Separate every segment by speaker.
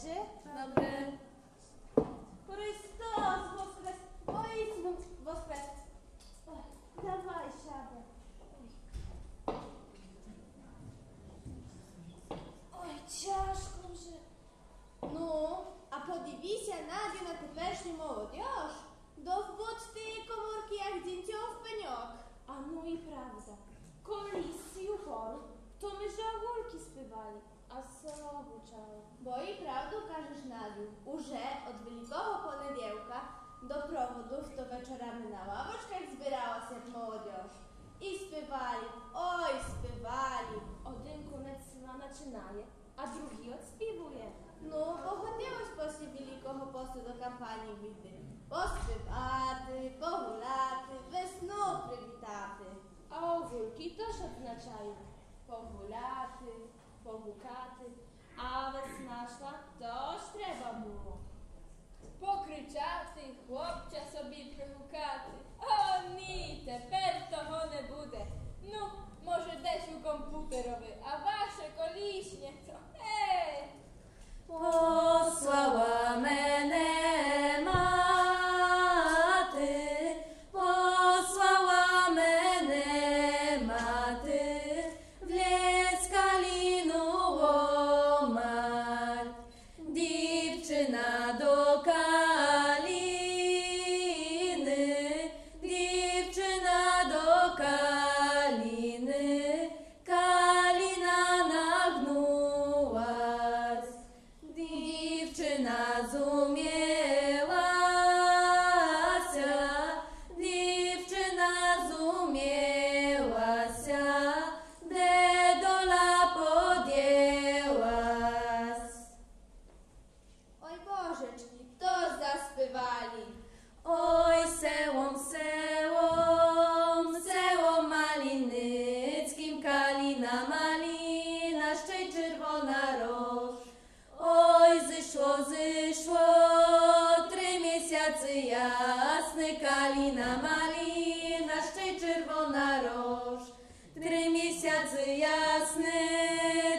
Speaker 1: Leży?
Speaker 2: Dobry.
Speaker 1: Chrystus, woskres! O Jezus! Dawaj, siadę. Oj, ciężko, że... No, a podziwij się, Nadia, na tym wersji młodzież. Do wwodzcy komórki, jak dzięciow peniok. A no i prawda. Kolisy i upor, to my żałolki spywali. Osobu czoło. Bo i prawdę każesz nawił, że od wielkiego poniedziałka do prowadów to wieczorami na ławeczkach zbierała się młodzież. I śpiewali, oj śpiewali. Один конець села начинає, а другий отспівує. Ну, погодилось після Великого посту до компанії війти. Поспівати, погуляти, весну привітати. А огурки теж означає погуляти, pogukati, але wesna szła, toż треба було. Покричати, хлопця собі пригукати. О, ні, тепер того не буде. Ну, може, десь у комп'ютерові, а ваше колішнє то. Ей!
Speaker 2: Wiedzy jasny,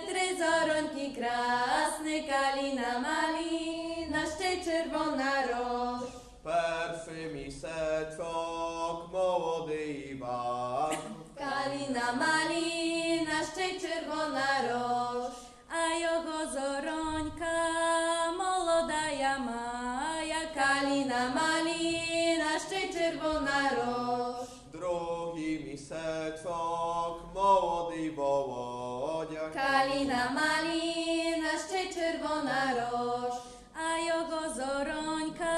Speaker 2: tryzoronki krasny, kalina mali, na szczyt czerwona roż.
Speaker 3: Pierwszy miseczok, młody Iwan.
Speaker 2: Kalina mali, na szczyt czerwona roż. A jego zorońka, moloda ja maja, kalina mali, na szczyt czerwona roż.
Speaker 3: Drugi miseczok,
Speaker 2: Каліна маліна, ще й червона рож, а його зоронька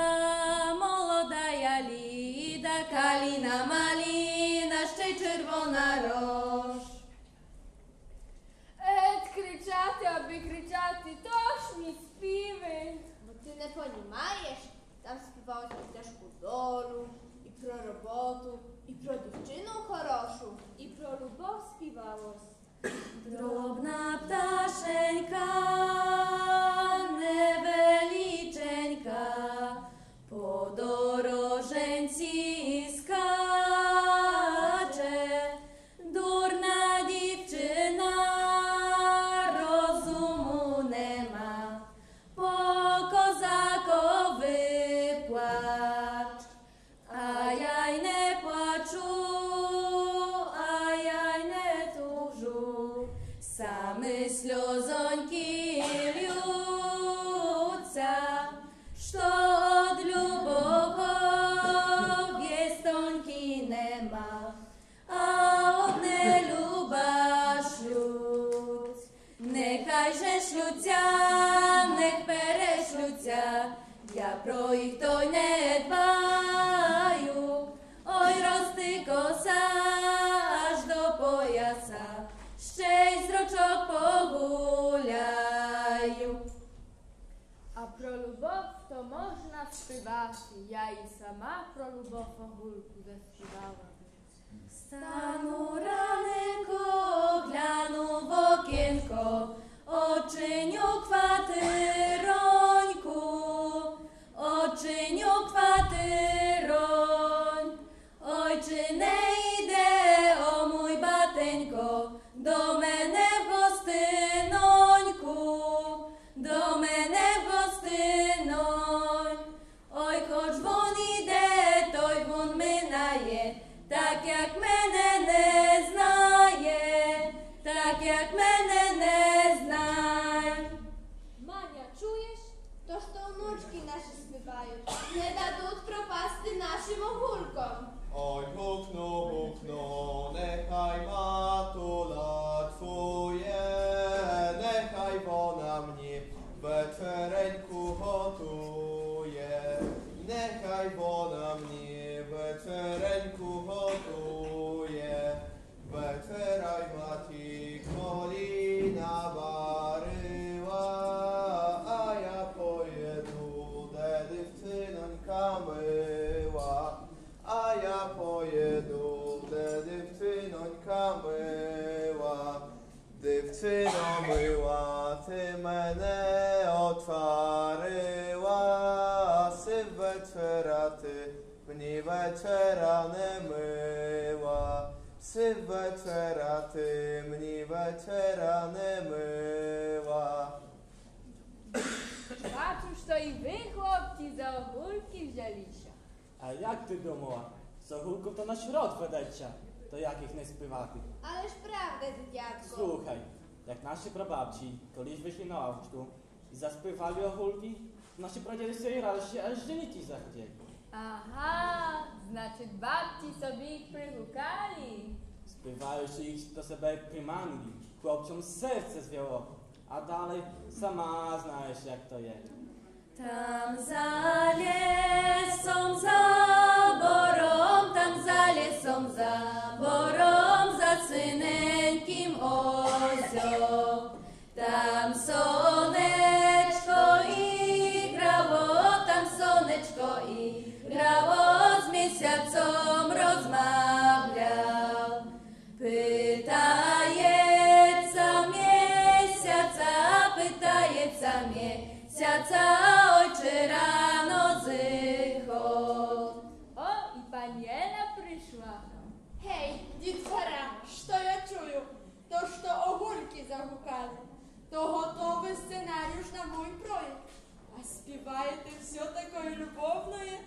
Speaker 2: молодая ліда, каліна маліна, ще й червона рож.
Speaker 1: Ет, кричати, аби кричати, то ж мій співи. Bo ty nie понімаєш, там співають про тяжку долю, і про роботу, і про дівчину хорошу. I pro любов śpiewałось.
Speaker 2: Дробна пташка. я про їх то й не дбаю. Ой, рости коса аж до пояса, ще й зрочок погуляю.
Speaker 1: А про любов то можна співати. Я і сама про любов огульку заспівала.
Speaker 2: Стану раненько, гляну в окінко, очиню tak jak menene znań.
Speaker 1: Mania, czujesz? Toż to mączki nasze spływają. Nie dadzą propasty naszym ogórkom.
Speaker 3: Oj, hukno, hukno, nechaj matula twoje, nechaj na mnie we czereńku hotuje, nechaj mnie večera ne myła. Sy večera ty mnie večera ne myła.
Speaker 1: Patrzysz, to i wy, chłopci, za ogórki wzięliście.
Speaker 4: A jak ty думала? Согулку то на środ ведеться, to jakich nie spywaty.
Speaker 1: Ależ prawdę, dziadko.
Speaker 4: Słuchaj, jak nasi prababci kiedyś wyszli na ławczku i zaspywali ogólki, nasi pradziady sobie radość aż żenici zachcieli.
Speaker 1: Aha, Значить, бабці собі їх пригукали.
Speaker 4: się ich do sobie primami, chłopcom serce zwiało, a dalej sama znasz, jak to jest.
Speaker 2: Tam za lesom, za borom, tam za lesą, za borom, za synenkim ozioł. serca ojczyra nodzycho.
Speaker 1: O, i
Speaker 5: paniela
Speaker 1: przyszła.
Speaker 6: Hej, dzicara, co ja czuję? Toż to ogórki загукали. То готовий сценарій на мій проект. А співаєте все такої любовної?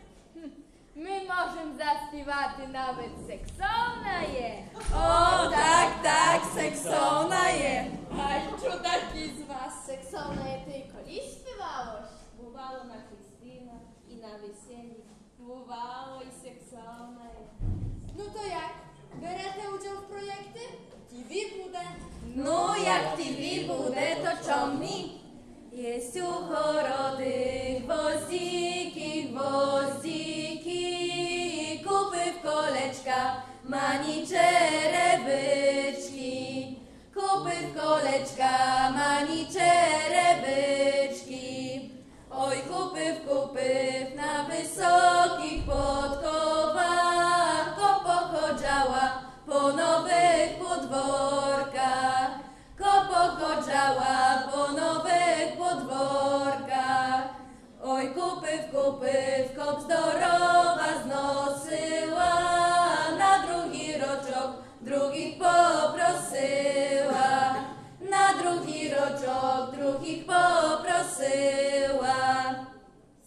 Speaker 1: My możemy zaśpiewać nawet seksona je.
Speaker 2: O, tak, tak, seksona je.
Speaker 1: Aj, czudaki z was. Seksona je tylko liś śpiewałoś. Bywało na Krystynach i na wesieli. Bywało i seksona je.
Speaker 6: No to jak? Berete udział w projekty? TV bude.
Speaker 2: No jak TV bude, to ciągnij. Jest u chorody, gwoździki, gwoździki koleczka, maniczere byczki. Kupy w koleczka, maniczere byczki. Oj, kupy w kupy na wysokich podkowach, ko pochodziała po nowych podworkach. Ko pochodziała po nowych podworkach. Oj, kupy w kupy w kop znosyła, drugich poprosiła. Na drugi roczok drugich poprosiła.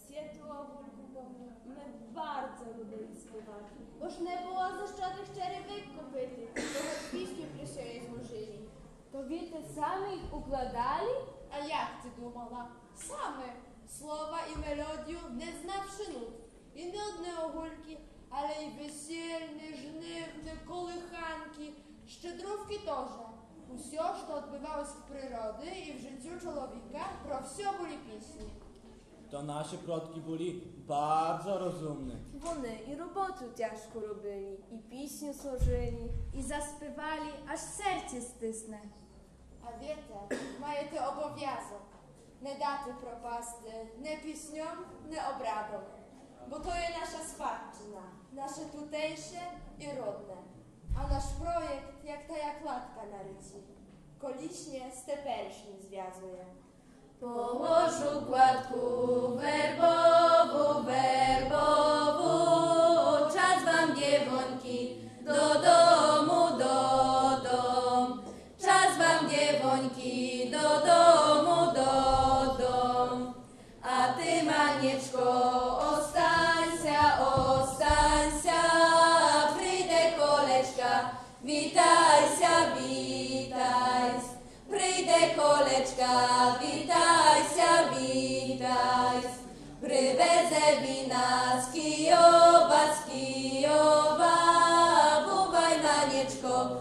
Speaker 1: Святу Огульку помню. Ми bardzo любили співати. Bo ж не було за що тих черевик купити, то хоч пісню при собі зложили.
Speaker 5: To
Speaker 1: wy
Speaker 5: te same ich układali?
Speaker 6: А як
Speaker 1: ти
Speaker 6: думала? Саме слова і мелодію не знавши нут. І не одне огульки, але й весільне, жнивне, колиханки, щедрówki теж. Усе, що відбувалось в природі і в життю чоловіка, про все були пісні.
Speaker 4: To nasze plotki byli bardzo rozumne.
Speaker 5: Вони і роботу тяжко
Speaker 1: робили, і
Speaker 5: пісню служили.
Speaker 1: I
Speaker 5: zaspywali,
Speaker 1: aż
Speaker 5: serce stysne.
Speaker 6: А віте, маєте обов'язок не дати пропасти не пісням, не обрадом. Бо то є наша спадщина, nasze
Speaker 1: tutejsze
Speaker 6: i rodne, a nasz projekt jak ta jak latka na ryci, koliśnie z teperszym związuje.
Speaker 2: Położu gładku werbowu, werbowu, czas wam dziewonki do domu. Mieszko.